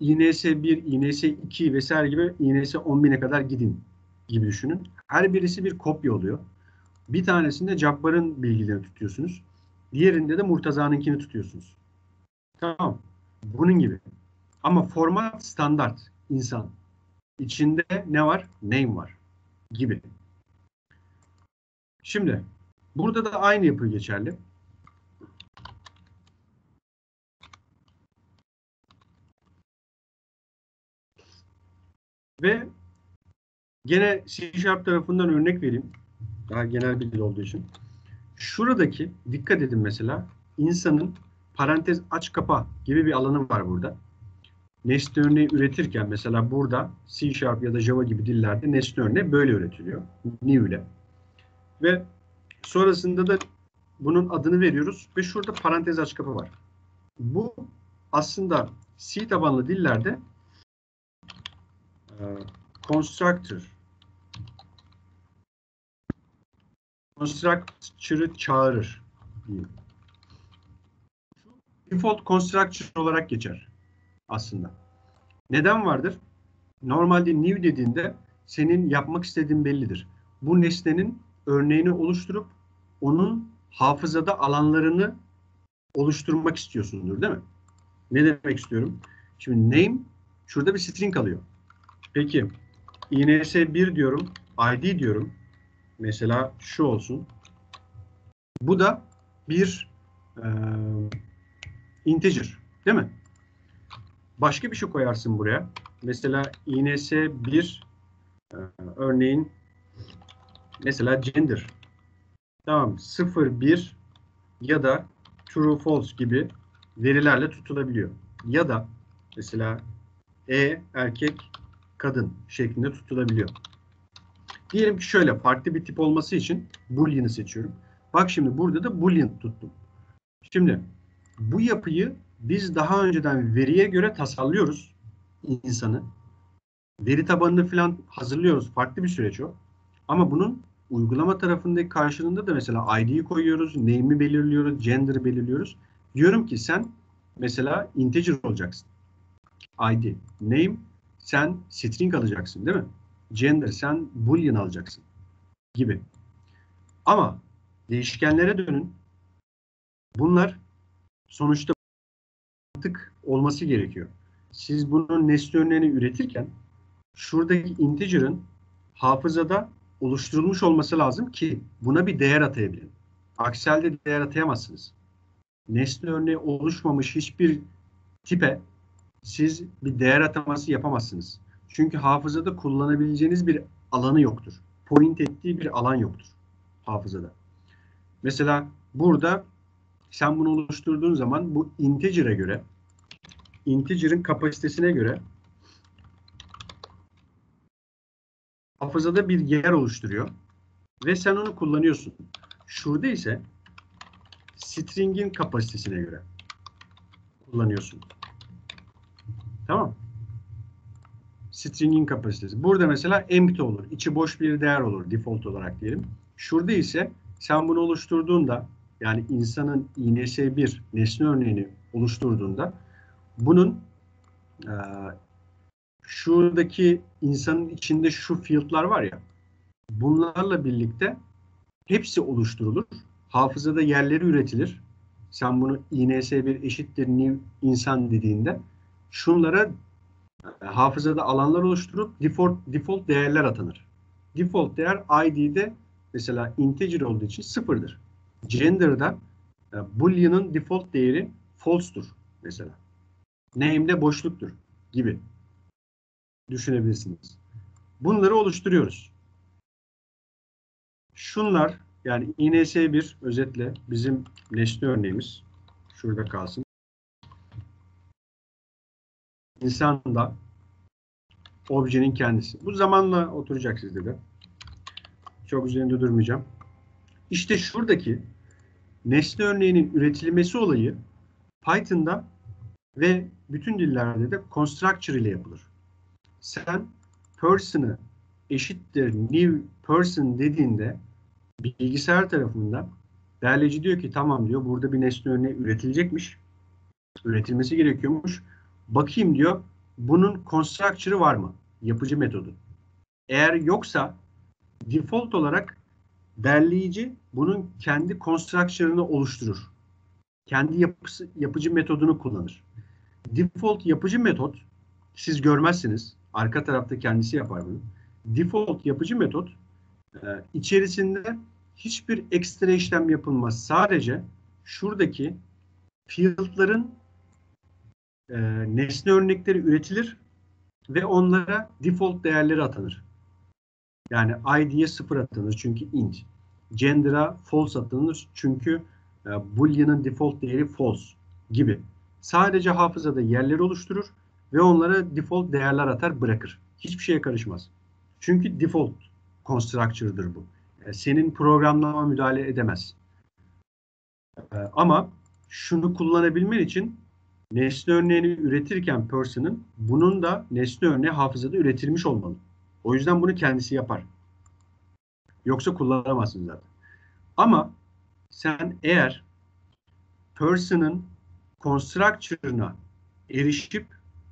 INS 1, INS 2 vesaire gibi INS 10 bine kadar gidin gibi düşünün. Her birisi bir kopya oluyor. Bir tanesinde Cabbar'ın bilgilerini tutuyorsunuz. Diğerinde de Murtaza'nınkini tutuyorsunuz. Tamam. Bunun gibi. Ama format standart insan. İçinde ne var? Name var. Gibi. Şimdi burada da aynı yapı geçerli. Ve gene C Sharp tarafından örnek vereyim. Daha genel bir dil olduğu için. Şuradaki dikkat edin mesela insanın parantez aç kapa gibi bir alanı var burada. Nesne örneği üretirken mesela burada C Sharp ya da Java gibi dillerde nesne örneği böyle üretiliyor. New ile. Ve sonrasında da bunun adını veriyoruz ve şurada parantez aç kapa var. Bu aslında C tabanlı dillerde constructor constructor'ı çağırır. Default constructor olarak geçer aslında. Neden vardır? Normalde new dediğinde senin yapmak istediğin bellidir. Bu nesnenin örneğini oluşturup onun hafızada alanlarını oluşturmak istiyorsundur değil mi? Ne demek istiyorum? Şimdi name şurada bir string alıyor. Peki ins1 diyorum, id diyorum. Mesela şu olsun. Bu da bir e, integer değil mi? Başka bir şey koyarsın buraya. Mesela ins1 e, örneğin mesela gender. Tamam 0 1 ya da true false gibi verilerle tutulabiliyor. Ya da mesela e erkek kadın şeklinde tutulabiliyor. Diyelim ki şöyle farklı bir tip olması için boolean'ı seçiyorum. Bak şimdi burada da boolean tuttum. Şimdi bu yapıyı biz daha önceden veriye göre tasarlıyoruz insanı. Veri tabanını falan hazırlıyoruz. Farklı bir süreç o. Ama bunun uygulama tarafındaki karşılığında da mesela ID'yi koyuyoruz, name'i belirliyoruz, gender'ı belirliyoruz. Diyorum ki sen mesela integer olacaksın. ID, name, sen string alacaksın değil mi? Gender, sen boolean alacaksın gibi. Ama değişkenlere dönün. Bunlar sonuçta mantık olması gerekiyor. Siz bunun nesne örneğini üretirken şuradaki integer'ın hafızada oluşturulmuş olması lazım ki buna bir değer atayabilin. Aksi halde değer atayamazsınız. Nesne örneği oluşmamış hiçbir tipe siz bir değer ataması yapamazsınız. Çünkü hafızada kullanabileceğiniz bir alanı yoktur. Point ettiği bir alan yoktur hafızada. Mesela burada sen bunu oluşturduğun zaman bu integer'e göre integer'ın kapasitesine göre hafızada bir yer oluşturuyor ve sen onu kullanıyorsun. Şurada ise string'in kapasitesine göre kullanıyorsun. Tamam. String'in kapasitesi. Burada mesela empty olur. içi boş bir değer olur default olarak diyelim. Şurada ise sen bunu oluşturduğunda yani insanın INS1 nesne örneğini oluşturduğunda bunun e, şuradaki insanın içinde şu field'lar var ya bunlarla birlikte hepsi oluşturulur. Hafızada yerleri üretilir. Sen bunu INS1 eşittir new insan dediğinde şunlara hafızada alanlar oluşturup default, default değerler atanır. Default değer ID'de mesela integer olduğu için sıfırdır. Gender'da e, Boolean'ın default değeri false'tur mesela. Name'de boşluktur gibi düşünebilirsiniz. Bunları oluşturuyoruz. Şunlar yani INS1 özetle bizim nesne örneğimiz. Şurada kalsın. İnsan da objenin kendisi. Bu zamanla oturacak sizde de. Çok üzerinde durmayacağım. İşte şuradaki nesne örneğinin üretilmesi olayı Python'da ve bütün dillerde de constructor ile yapılır. Sen person'ı eşittir new person dediğinde bilgisayar tarafında derleci diyor ki tamam diyor burada bir nesne örneği üretilecekmiş. Üretilmesi gerekiyormuş. Bakayım diyor bunun constructor'ı var mı? Yapıcı metodu. Eğer yoksa default olarak derleyici bunun kendi constructor'ını oluşturur. Kendi yapısı, yapıcı metodunu kullanır. Default yapıcı metot siz görmezsiniz. Arka tarafta kendisi yapar bunu. Default yapıcı metot e, içerisinde hiçbir ekstra işlem yapılmaz. Sadece şuradaki field'ların e, nesne örnekleri üretilir ve onlara default değerleri atanır. Yani id'ye sıfır atanır çünkü int. Gender'a false atanır çünkü e, boolean'ın default değeri false gibi. Sadece hafızada yerleri oluşturur ve onlara default değerler atar bırakır. Hiçbir şeye karışmaz. Çünkü default constructor'dır bu. E, senin programlama müdahale edemez. E, ama şunu kullanabilmen için nesne örneğini üretirken person'ın bunun da nesne örneği hafızada üretilmiş olmalı. O yüzden bunu kendisi yapar. Yoksa kullanamazsın zaten. Ama sen eğer person'ın constructor'ına erişip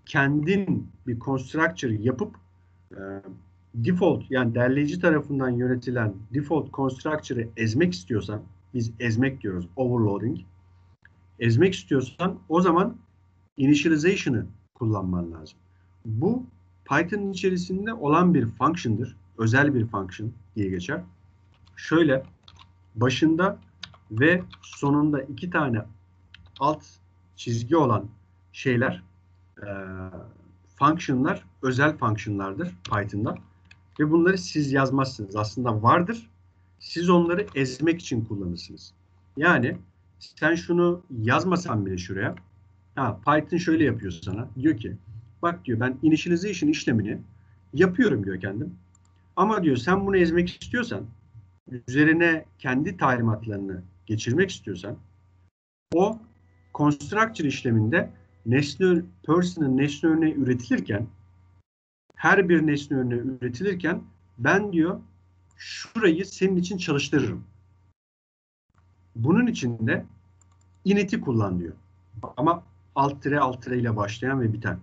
kendin bir constructor yapıp e, default yani derleyici tarafından yönetilen default constructor'ı ezmek istiyorsan biz ezmek diyoruz overloading ezmek istiyorsan o zaman initialization'ı kullanman lazım. Bu Python içerisinde olan bir function'dır. Özel bir function diye geçer. Şöyle başında ve sonunda iki tane alt çizgi olan şeyler e, function'lar özel function'lardır Python'da. Ve bunları siz yazmazsınız. Aslında vardır. Siz onları ezmek için kullanırsınız. Yani sen şunu yazmasan bile şuraya. Ha, Python şöyle yapıyor sana. Diyor ki bak diyor ben initialization işlemini yapıyorum diyor kendim. Ama diyor sen bunu ezmek istiyorsan üzerine kendi talimatlarını geçirmek istiyorsan o constructor işleminde nesne person'ın nesne örneği üretilirken her bir nesne örneği üretilirken ben diyor şurayı senin için çalıştırırım. Bunun için de init'i kullan diyor. Ama alt tire alt tire ile başlayan ve biten.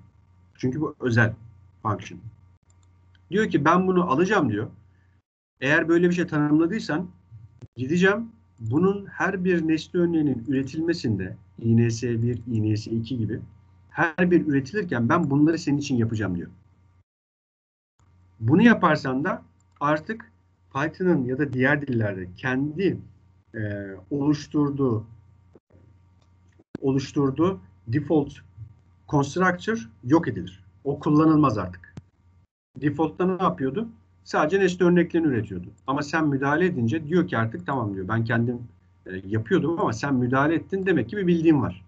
Çünkü bu özel function. Diyor ki ben bunu alacağım diyor. Eğer böyle bir şey tanımladıysan gideceğim bunun her bir nesne örneğinin üretilmesinde INS1, INS2 gibi her bir üretilirken ben bunları senin için yapacağım diyor. Bunu yaparsan da artık Python'ın ya da diğer dillerde kendi e, oluşturduğu oluşturduğu default constructor yok edilir. O kullanılmaz artık. Default'ta ne yapıyordu? Sadece nesne örneklerini üretiyordu. Ama sen müdahale edince diyor ki artık tamam diyor ben kendim e, yapıyordum ama sen müdahale ettin demek ki bir bildiğin var.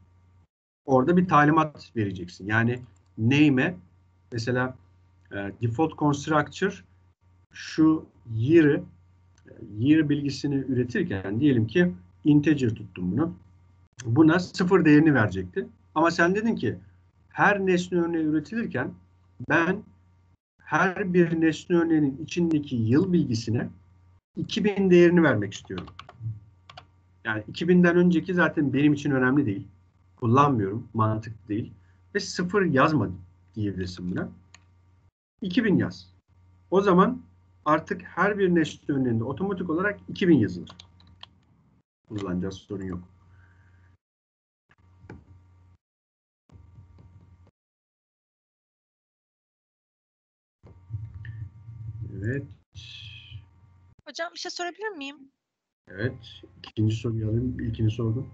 Orada bir talimat vereceksin. Yani name'e mesela e, default constructor şu year'ı e, year bilgisini üretirken diyelim ki integer tuttum bunu. Buna sıfır değerini verecekti. Ama sen dedin ki her nesne örneği üretilirken ben her bir nesne örneğinin içindeki yıl bilgisine 2000 değerini vermek istiyorum. Yani 2000'den önceki zaten benim için önemli değil. Kullanmıyorum. Mantıklı değil. Ve sıfır yazma diyebilirsin buna. 2000 yaz. O zaman artık her bir nesne önünde otomatik olarak 2000 yazılır. Kullanacağız sorun yok. Evet. Hocam bir şey sorabilir miyim? Evet. İkinci soruyu alayım. İlkini sordum.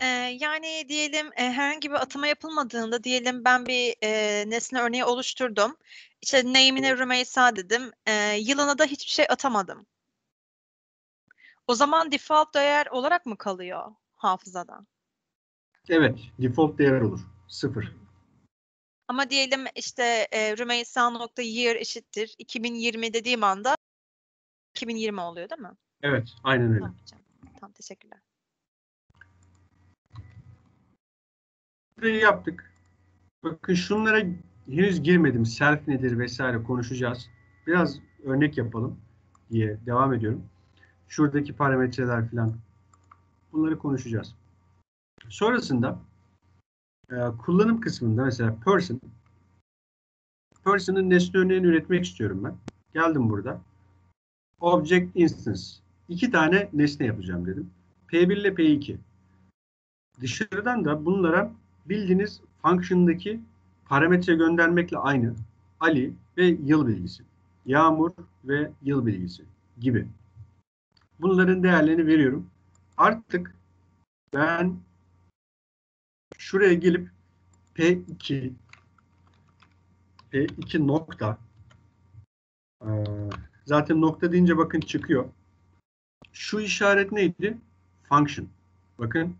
Ee, yani diyelim e, herhangi bir atama yapılmadığında diyelim ben bir e, nesne örneği oluşturdum. İşte name'ine Rümeysa dedim. E, yılına da hiçbir şey atamadım. O zaman default değer olarak mı kalıyor hafızada? Evet. Default değer olur. Sıfır. Ama diyelim işte e, Rümeysa.year eşittir 2020 dediğim anda 2020 oluyor değil mi? Evet. Aynen öyle. Tamam. Tamam teşekkürler. Burayı yaptık. Bakın şunlara henüz girmedim. Self nedir vesaire konuşacağız. Biraz örnek yapalım diye devam ediyorum. Şuradaki parametreler falan bunları konuşacağız. Sonrasında e, kullanım kısmında mesela person person'ın nesne örneğini üretmek istiyorum ben. Geldim burada. Object instance. İki tane nesne yapacağım dedim. P1 ile P2. Dışarıdan da bunlara bildiğiniz function'daki parametre göndermekle aynı. Ali ve yıl bilgisi. Yağmur ve yıl bilgisi gibi. Bunların değerlerini veriyorum. Artık ben şuraya gelip P2 P2 nokta ee, zaten nokta deyince bakın çıkıyor. Şu işaret neydi? Function. Bakın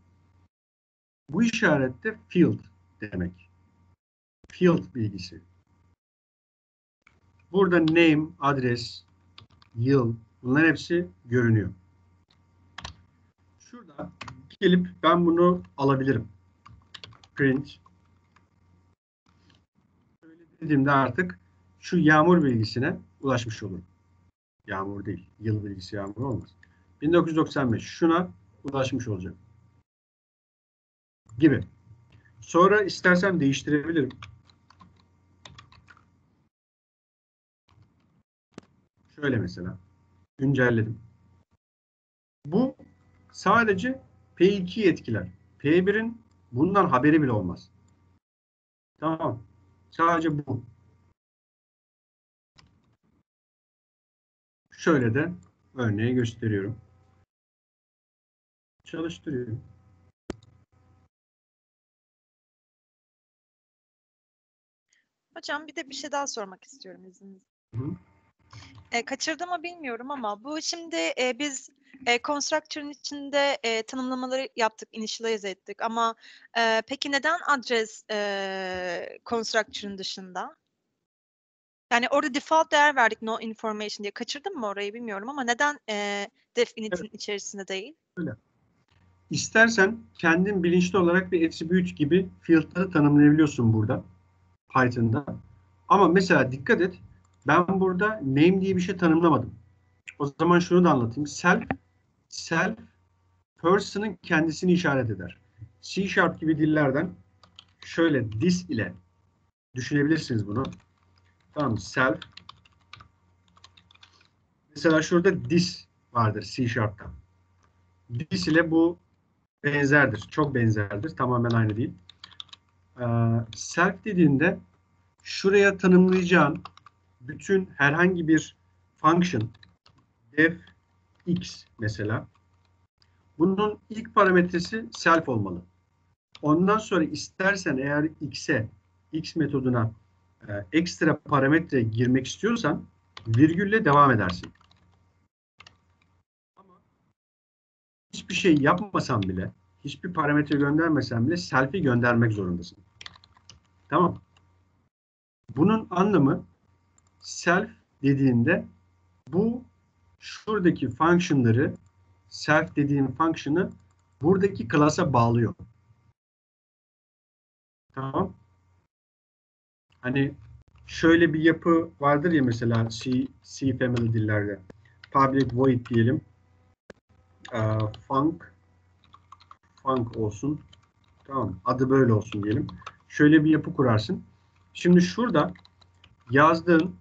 bu işarette field demek. Field bilgisi. Burada name, adres, yıl bunlar hepsi görünüyor. Şurada gelip ben bunu alabilirim. Öyle dediğimde artık şu yağmur bilgisine ulaşmış olurum. Yağmur değil. Yıl bilgisi yağmur olmaz. 1995 şuna ulaşmış olacak gibi. Sonra istersem değiştirebilirim. Şöyle mesela. Güncelledim. Bu sadece P2'yi etkiler. P1'in bundan haberi bile olmaz. Tamam. Sadece bu. Şöyle de örneği gösteriyorum. Çalıştırıyorum. Hocam bir de bir şey daha sormak istiyorum izninizle. Hı. E, kaçırdığımı bilmiyorum ama bu şimdi e, biz e, constructor'ın içinde e, tanımlamaları yaptık, initialize ettik ama e, peki neden adres e, constructor'ın dışında? Yani orada default değer verdik no information diye. Kaçırdım mı orayı bilmiyorum ama neden e, def init'in içerisinde değil? İstersen kendin bilinçli olarak bir attribute gibi field'ları tanımlayabiliyorsun burada Python'da. Ama mesela dikkat et ben burada name diye bir şey tanımlamadım. O zaman şunu da anlatayım. Self self person'ın kendisini işaret eder. C Sharp gibi dillerden şöyle this ile düşünebilirsiniz bunu. Tamam self mesela şurada this vardır C Sharp'ta. This ile bu benzerdir. Çok benzerdir. Tamamen aynı değil. Ee, self dediğinde şuraya tanımlayacağın bütün herhangi bir function def x mesela bunun ilk parametresi self olmalı. Ondan sonra istersen eğer x'e x metoduna e, ekstra parametre girmek istiyorsan virgülle devam edersin. Ama hiçbir şey yapmasan bile hiçbir parametre göndermesen bile self'i göndermek zorundasın. Tamam. Bunun anlamı self dediğinde bu şuradaki function'ları self dediğim function'ı buradaki class'a bağlıyor. Tamam. Hani şöyle bir yapı vardır ya mesela C, C family dillerde. Public void diyelim. Ee, func func olsun. Tamam. Adı böyle olsun diyelim. Şöyle bir yapı kurarsın. Şimdi şurada yazdığın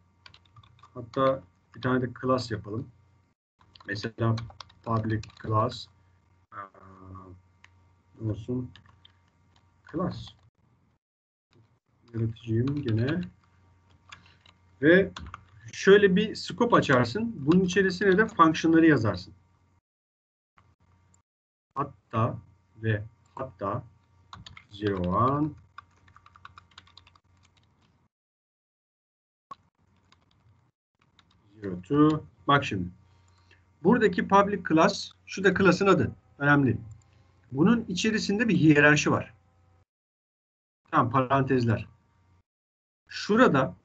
hatta bir tane de class yapalım. Mesela public class ne olsun class yaratıcıyım gene ve şöyle bir scope açarsın. Bunun içerisine de fonksiyonları yazarsın. Hatta ve hatta 01 02 bak şimdi. Buradaki public class şu da class'ın adı. Önemli. Bunun içerisinde bir hiyerarşi var. Tamam parantezler. Şurada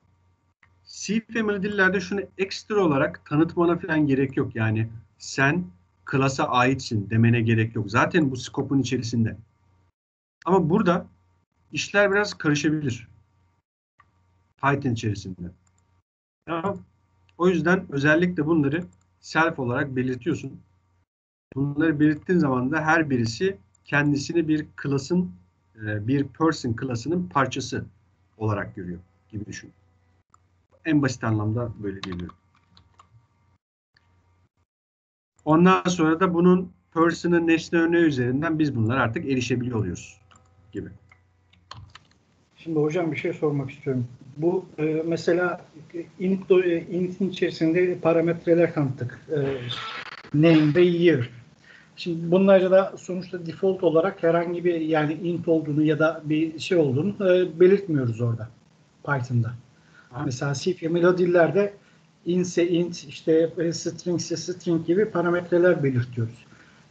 C family dillerde şunu ekstra olarak tanıtmana falan gerek yok. Yani sen klasa aitsin demene gerek yok. Zaten bu scope'un içerisinde. Ama burada işler biraz karışabilir. Python içerisinde. Tamam. O yüzden özellikle bunları self olarak belirtiyorsun. Bunları belirttiğin zaman da her birisi kendisini bir klasın, e, bir person klasının parçası olarak görüyor gibi düşün. En basit anlamda böyle diyebilirim. Ondan sonra da bunun person'ın nesne örneği üzerinden biz bunlara artık erişebiliyor oluyoruz gibi. Şimdi hocam bir şey sormak istiyorum. Bu e, mesela int, e, int'in içerisinde parametreler tanıttık. E, name ve year. Şimdi bunları da sonuçta default olarak herhangi bir yani int olduğunu ya da bir şey olduğunu e, belirtmiyoruz orada Python'da. Ha. Mesela C family dillerde int'se int, işte e, string'se string gibi parametreler belirtiyoruz.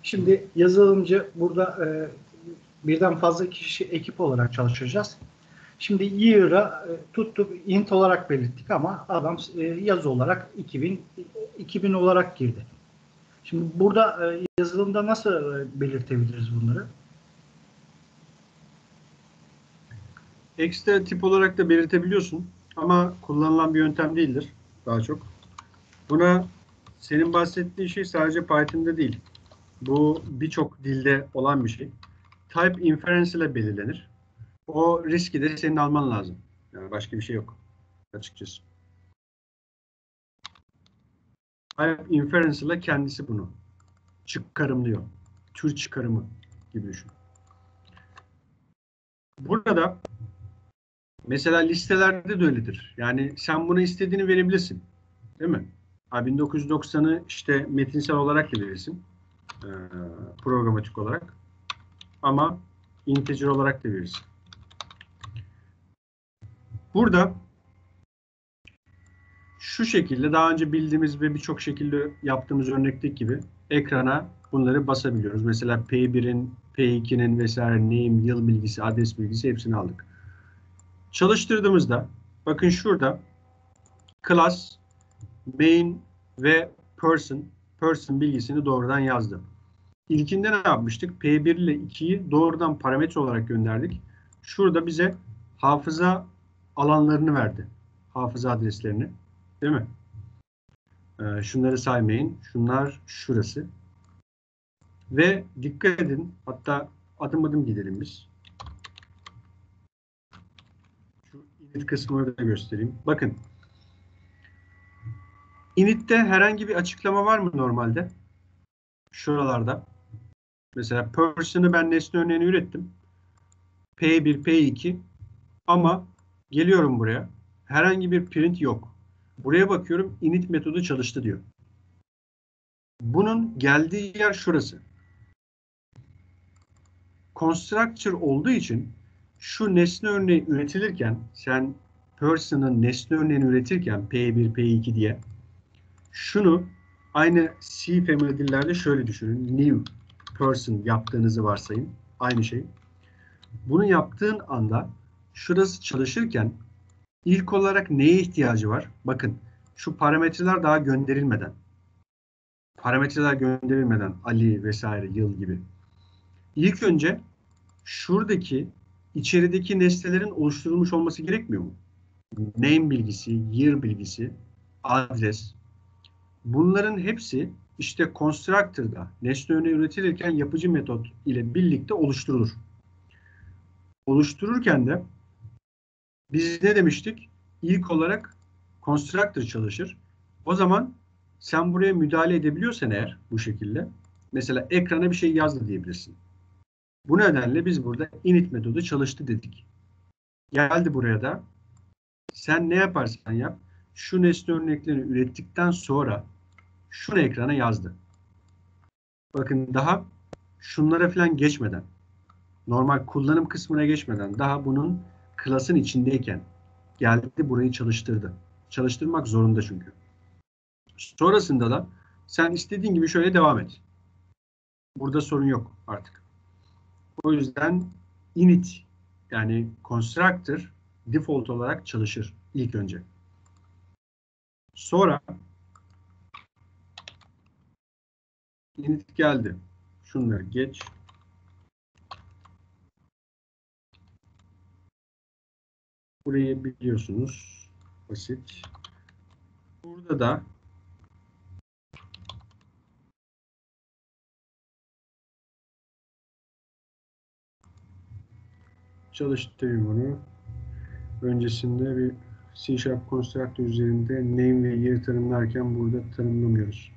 Şimdi yazılımcı burada e, birden fazla kişi ekip olarak çalışacağız. Şimdi year'a e, tuttuk int olarak belirttik ama adam e, yazı olarak 2000 2000 olarak girdi. Şimdi burada e, yazılımda nasıl belirtebiliriz bunları? Ekstra tip olarak da belirtebiliyorsun ama kullanılan bir yöntem değildir daha çok. Buna senin bahsettiğin şey sadece Python'da değil. Bu birçok dilde olan bir şey. Type inference ile belirlenir. O riski de senin alman lazım. Yani başka bir şey yok açıkçası. Type inference ile kendisi bunu çıkarımlıyor. Tür çıkarımı gibi düşün. Burada mesela listelerde de öyledir. Yani sen buna istediğini verebilirsin. Değil mi? Ha, 1990'ı işte metinsel olarak da verirsin. Ee, programatik olarak. Ama integer olarak da verirsin. Burada şu şekilde daha önce bildiğimiz ve birçok şekilde yaptığımız örnekteki gibi ekrana bunları basabiliyoruz. Mesela P1'in, P2'nin vesaire name, yıl bilgisi, adres bilgisi hepsini aldık. Çalıştırdığımızda bakın şurada class, main ve person, person bilgisini doğrudan yazdım. İlkinde ne yapmıştık? P1 ile 2'yi doğrudan parametre olarak gönderdik. Şurada bize hafıza alanlarını verdi. Hafıza adreslerini. Değil mi? Ee, şunları saymayın. Şunlar şurası. Ve dikkat edin. Hatta adım adım gidelim biz. Şu init kısmını da göstereyim. Bakın. Init'te herhangi bir açıklama var mı normalde? Şuralarda. Mesela person'ı ben nesne örneğini ürettim. P1, P2 ama geliyorum buraya. Herhangi bir print yok. Buraya bakıyorum init metodu çalıştı diyor. Bunun geldiği yer şurası. Constructor olduğu için şu nesne örneği üretilirken sen person'ın nesne örneğini üretirken P1, P2 diye şunu aynı C family dillerde şöyle düşünün. New person yaptığınızı varsayın. Aynı şey. Bunu yaptığın anda şurası çalışırken ilk olarak neye ihtiyacı var? Bakın şu parametreler daha gönderilmeden. Parametreler gönderilmeden Ali vesaire yıl gibi. İlk önce şuradaki içerideki nesnelerin oluşturulmuş olması gerekmiyor mu? Name bilgisi, year bilgisi, adres. Bunların hepsi işte constructor'da nesne örneği üretilirken yapıcı metot ile birlikte oluşturulur. Oluştururken de biz ne demiştik? İlk olarak constructor çalışır. O zaman sen buraya müdahale edebiliyorsan eğer bu şekilde mesela ekrana bir şey yazdı diyebilirsin. Bu nedenle biz burada init metodu çalıştı dedik. Geldi buraya da sen ne yaparsan yap şu nesne örneklerini ürettikten sonra şunu ekrana yazdı. Bakın daha şunlara falan geçmeden normal kullanım kısmına geçmeden daha bunun klasın içindeyken geldi burayı çalıştırdı. Çalıştırmak zorunda çünkü. Sonrasında da sen istediğin gibi şöyle devam et. Burada sorun yok artık. O yüzden init yani constructor default olarak çalışır ilk önce. Sonra init geldi. Şunları geç. Burayı biliyorsunuz. Basit. Burada da çalıştırayım bunu. Öncesinde bir C Sharp Constructor üzerinde name ve year tanımlarken burada tanımlamıyoruz.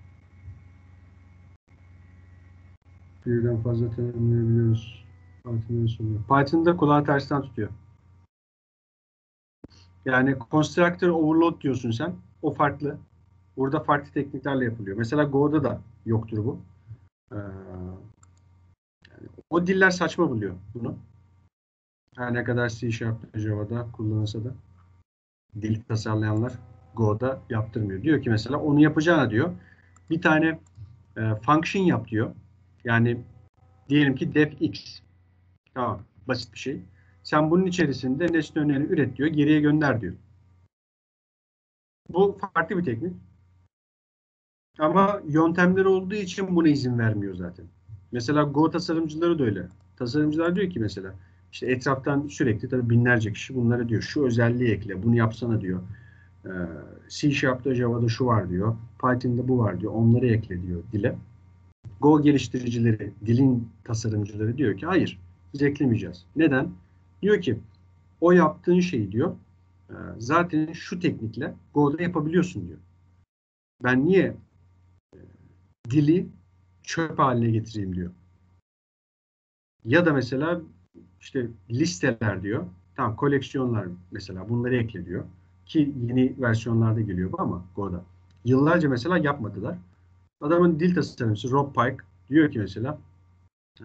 Birden fazla tanımlayabiliyoruz. Python'da sunuyor. Python'da kulağı tersten tutuyor. Yani constructor overload diyorsun sen. O farklı. Burada farklı tekniklerle yapılıyor. Mesela Go'da da yoktur bu. Ee, yani o diller saçma buluyor bunu. Her ne kadar C Sharp'ta, Java'da kullanılsa da dil tasarlayanlar Go'da yaptırmıyor. Diyor ki mesela onu yapacağına diyor bir tane e, function yap diyor. Yani diyelim ki def x. Tamam. Basit bir şey. Sen bunun içerisinde nesne örneğini üret diyor. Geriye gönder diyor. Bu farklı bir teknik. Ama yöntemleri olduğu için buna izin vermiyor zaten. Mesela Go tasarımcıları da öyle. Tasarımcılar diyor ki mesela işte etraftan sürekli tabii binlerce kişi bunlara diyor şu özelliği ekle, bunu yapsana diyor. Ee, C Sharp'ta, Java'da şu var diyor. Python'da bu var diyor. Onları ekle diyor dile. Go geliştiricileri, dilin tasarımcıları diyor ki hayır biz eklemeyeceğiz. Neden? Diyor ki o yaptığın şeyi diyor e, zaten şu teknikle Go'da yapabiliyorsun diyor. Ben niye e, dili çöp haline getireyim diyor. Ya da mesela işte listeler diyor. Tamam koleksiyonlar mesela bunları ekle diyor. Ki yeni versiyonlarda geliyor bu ama Go'da. Yıllarca mesela yapmadılar. Adamın dil tasarımcısı Rob Pike diyor ki mesela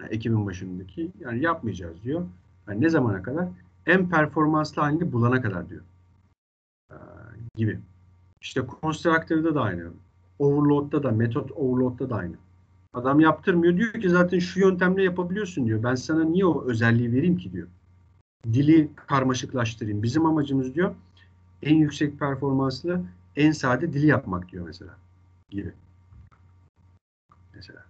ekibin başındaki yani yapmayacağız diyor. Yani ne zamana kadar? En performanslı halini bulana kadar diyor. Ee, gibi. İşte Constructor'da da aynı. Overload'da da, metot overload'da da aynı. Adam yaptırmıyor. Diyor ki zaten şu yöntemle yapabiliyorsun diyor. Ben sana niye o özelliği vereyim ki diyor. Dili karmaşıklaştırayım. Bizim amacımız diyor en yüksek performanslı, en sade dili yapmak diyor mesela. Gibi. Mesela.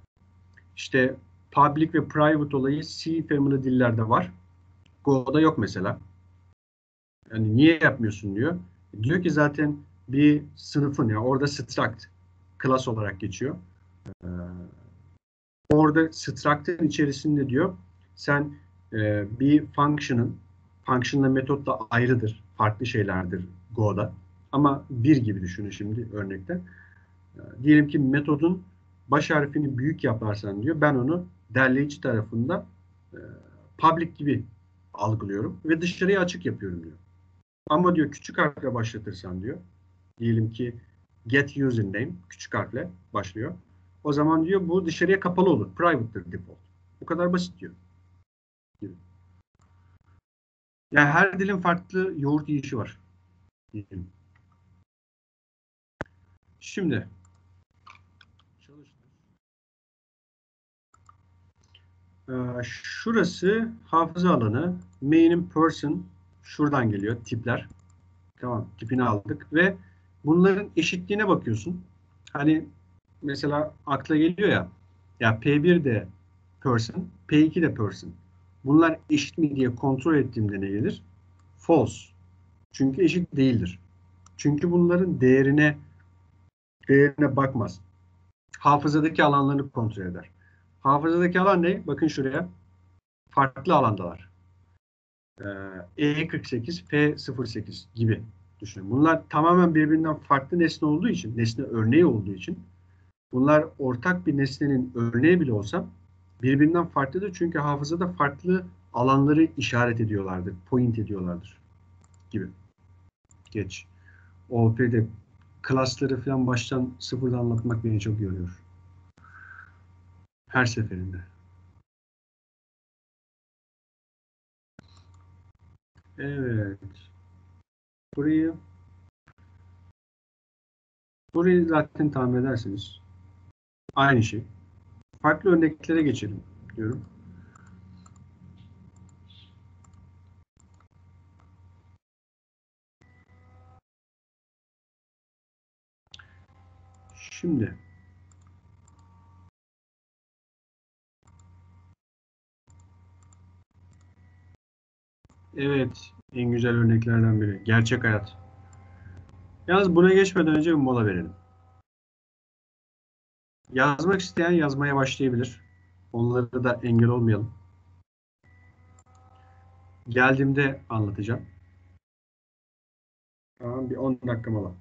İşte public ve private olayı C family dillerde var. Go'da yok mesela. Yani niye yapmıyorsun diyor. Diyor ki zaten bir sınıfın ya yani orada struct class olarak geçiyor. Ee, orada struct'ın içerisinde diyor sen e, bir function'ın function'la metot da ayrıdır. Farklı şeylerdir Go'da. Ama bir gibi düşünün şimdi örnekte. E, diyelim ki metodun baş harfini büyük yaparsan diyor ben onu derleyici tarafında e, public gibi algılıyorum ve dışarıya açık yapıyorum diyor. Ama diyor küçük harfle başlatırsan diyor diyelim ki get username küçük harfle başlıyor. O zaman diyor bu dışarıya kapalı olur. Private'dır default. Bu kadar basit diyor. Gibi. Yani her dilin farklı yoğurt yiyişi var. Diyelim. Şimdi şurası hafıza alanı. Main'in person şuradan geliyor tipler. Tamam tipini aldık ve bunların eşitliğine bakıyorsun. Hani mesela akla geliyor ya ya P1 de person, P2 de person. Bunlar eşit mi diye kontrol ettiğimde ne gelir? False. Çünkü eşit değildir. Çünkü bunların değerine değerine bakmaz. hafızadaki alanlarını kontrol eder. Hafızadaki alan ne? Bakın şuraya. Farklı alandalar. Ee, E48, P08 gibi düşünün. Bunlar tamamen birbirinden farklı nesne olduğu için, nesne örneği olduğu için bunlar ortak bir nesnenin örneği bile olsa birbirinden farklıdır. Çünkü hafızada farklı alanları işaret ediyorlardır, point ediyorlardır gibi. Geç. OOP'de klasları falan baştan sıfırdan anlatmak beni çok yoruyor. Her seferinde. Evet. Burayı burayı zaten tahmin edersiniz. Aynı şey. Farklı örneklere geçelim diyorum. Şimdi Evet, en güzel örneklerden biri. Gerçek hayat. Yalnız buna geçmeden önce bir mola verelim. Yazmak isteyen yazmaya başlayabilir. Onları da engel olmayalım. Geldiğimde anlatacağım. Tamam, bir 10 dakika mola.